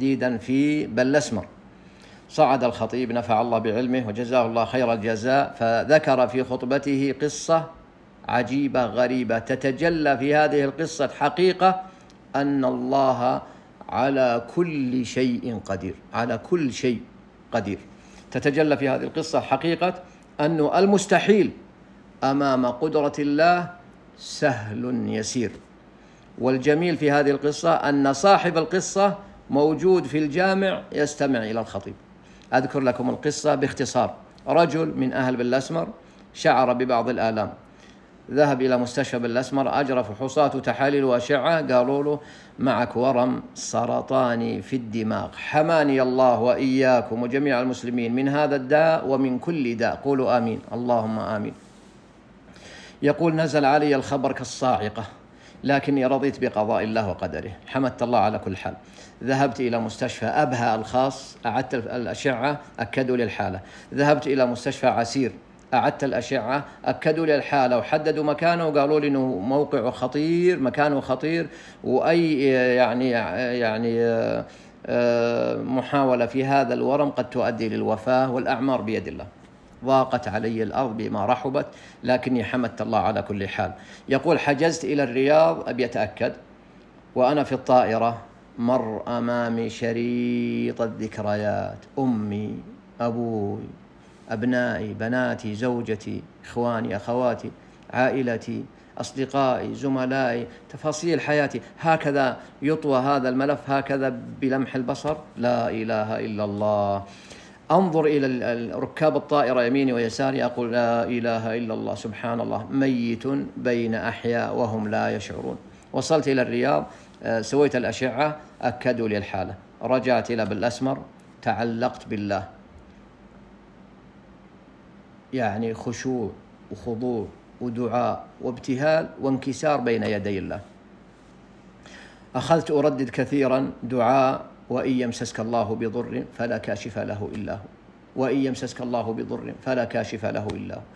تحديدا في بلسمر صعد الخطيب نفع الله بعلمه وجزاه الله خير الجزاء فذكر في خطبته قصة عجيبة غريبة تتجلى في هذه القصة حقيقة أن الله على كل شيء قدير على كل شيء قدير. تتجلى في هذه القصة حقيقة أن المستحيل أمام قدرة الله سهل يسير. والجميل في هذه القصة أن صاحب القصة موجود في الجامع يستمع إلى الخطيب. أذكر لكم القصة باختصار. رجل من أهل بالأسمر شعر ببعض الآلام. ذهب إلى مستشفى بالأسمر أجرى فحوصات وتحاليل وأشعة قالوا له معك ورم سرطاني في الدماغ. حماني الله وإياكم وجميع المسلمين من هذا الداء ومن كل داء. قولوا آمين. اللهم آمين. يقول نزل علي الخبر كالصاعقة. لكني رضيت بقضاء الله وقدره. حمدت الله على كل حال. ذهبت إلى مستشفى أبها الخاص أعدت الأشعة أكدوا لي الحالة. ذهبت إلى مستشفى عسير أعدت الأشعة أكدوا لي الحالة وحددوا مكانه وقالوا لي إنه موقعه خطير مكانه خطير وأي يعني يعني آه، محاولة في هذا الورم قد تؤدي للوفاة والأعمار بيد الله. ضاقت علي الأرض بما رحبت لكني حمدت الله على كل حال. يقول حجزت إلى الرياض أبي أتأكد. وأنا في الطائرة مر أمامي شريط الذكريات. أمي أبوي أبنائي بناتي زوجتي إخواني أخواتي عائلتي أصدقائي زملائي تفاصيل حياتي. هكذا يطوى هذا الملف هكذا بلمح البصر. لا إله إلا الله. أنظر إلى ركاب الطائرة يميني ويساري أقول لا إله إلا الله سبحان الله ميت بين أحياء وهم لا يشعرون. وصلت إلى الرياض آه، سويت الأشعة أكدوا لي الحالة. رجعت إلى بالأسمر تعلقت بالله. يعني خشوع وخضوع ودعاء وابتهال وانكسار بين يدي الله. أخذت أردد كثيرا دعاء وإن يمسسك الله بضر فلا كاشف له إلا هو. وإن يمسسك الله بضر فلا كاشف له إلا هو.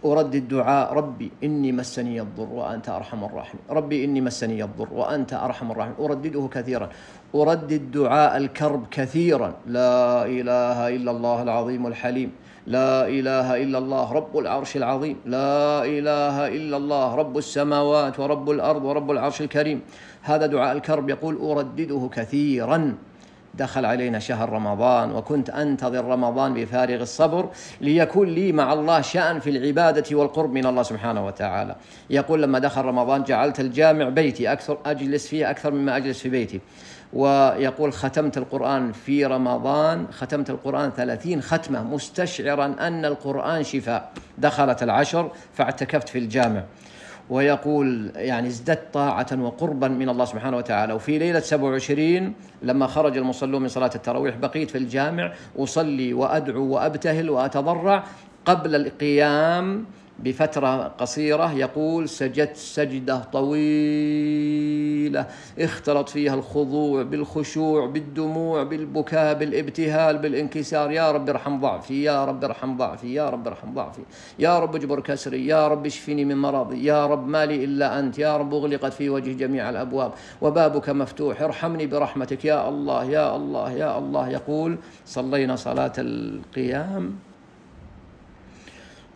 أردد الدعاء ربي إني مسني الضر وأنت أرحم الراحمين. ربي إني مسني الضر وأنت أرحم الراحمين. أردده كثيرا. أردد دعاء الكرب كثيرا. لا إله إلا الله العظيم الحليم. لا إله إلا الله رب العرش العظيم. لا إله إلا الله رب السماوات ورب الأرض ورب العرش الكريم. هذا دعاء الكرب. يقول أردده كثيرا. دخل علينا شهر رمضان وكنت أنتظر رمضان بفارغ الصبر ليكون لي مع الله شأن في العبادة والقرب من الله سبحانه وتعالى. يقول لما دخل رمضان جعلت الجامع بيتي أكثر أجلس فيه أكثر مما أجلس في بيتي. ويقول ختمت القرآن في رمضان ختمت القرآن ثلاثين ختمة مستشعرا أن القرآن شفاء دخلت العشر فاعتكفت في الجامع ويقول يعني ازددت طاعة وقربا من الله سبحانه وتعالى. وفي ليلة 27 لما خرج المصلون من صلاة التراويح بقيت في الجامع أصلي وأدعو وأبتهل وأتضرع قبل القيام بفترة قصيرة يقول سجدت سجدة طويلة اختلط فيها الخضوع بالخشوع بالدموع بالبكاء بالابتهال بالانكسار. يا رب ارحم ضعفي يا رب ارحم ضعفي يا رب ارحم ضعفي. يا رب اجبر كسري يا رب اشفني من مرضي. يا رب ما لي إلا أنت. يا رب أغلقت في وجه جميع الأبواب. وبابك مفتوح. ارحمني برحمتك. يا الله يا الله يا الله. يقول صلينا صلاة القيام.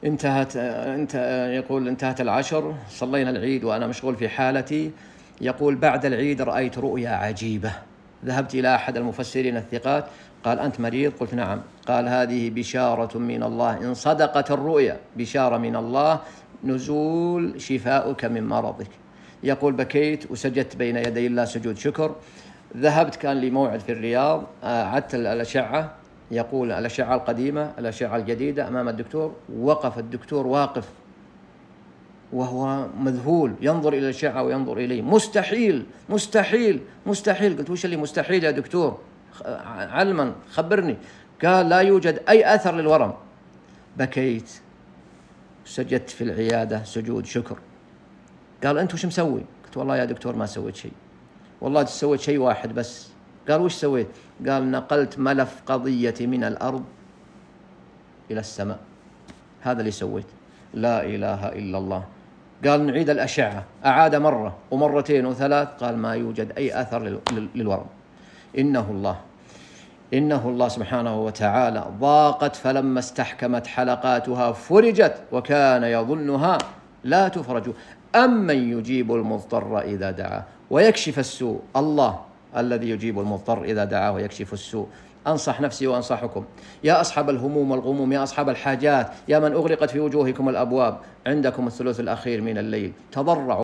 انتهت انت يقول انتهت العشر صلينا العيد وأنا مشغول في حالتي. يقول بعد العيد رأيت رؤيا عجيبة. ذهبت إلى أحد المفسرين الثقات قال أنت مريض؟ قلت نعم. قال هذه بشارة من الله. إن صدقت الرؤيا بشارة من الله نزول شفاؤك من مرضك. يقول بكيت وسجدت بين يدي الله سجود شكر. ذهبت كان لي موعد في الرياض عدت الأشعة. يقول الأشعة القديمة الأشعة الجديدة أمام الدكتور وقف الدكتور واقف وهو مذهول ينظر إلى الأشعة وينظر إلي مستحيل مستحيل مستحيل. قلت وش اللي مستحيل يا دكتور؟ علما خبرني. قال لا يوجد أي أثر للورم. بكيت. سجدت في العيادة سجود شكر. قال أنت وش مسوي؟ قلت والله يا دكتور ما سويت شيء. والله سويت شيء واحد بس. قال وش سويت قال نقلت ملف قضيتي من الأرض إلى السماء. هذا اللي سويت. لا إله إلا الله. قال نعيد الأشعة. أعاد مرة ومرتين وثلاث. قال ما يوجد أي أثر للورم. إنه الله. إنه الله سبحانه وتعالى ضاقت فلما استحكمت حلقاتها فرجت وكان يظنها لا تفرج. أمن يجيب المضطر إذا دعاه ويكشف السوء. الله. الذي يجيب المضطر إذا دعاه ويكشف السوء. أنصح نفسي وأنصحكم. يا أصحاب الهموم والغموم يا أصحاب الحاجات يا من أغلقت في وجوهكم الأبواب عندكم الثلث الأخير من الليل. تضرعوا.